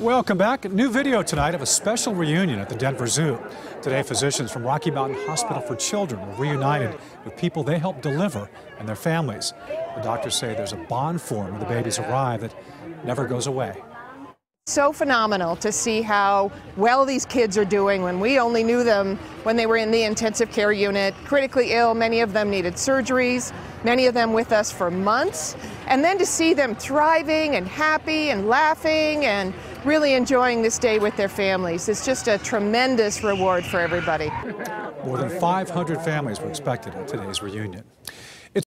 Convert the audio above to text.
Welcome back. New video tonight of a special reunion at the Denver Zoo. Today, physicians from Rocky Mountain Hospital for Children were reunited with people they helped deliver and their families. The doctors say there's a bond formed when the babies arrive that never goes away. So phenomenal to see how well these kids are doing when we only knew them when they were in the intensive care unit, critically ill. Many of them needed surgeries, many of them with us for months. And then to see them thriving and happy and laughing and really enjoying this day with their families is just a tremendous reward for everybody. More than 500 families were expected at today's reunion.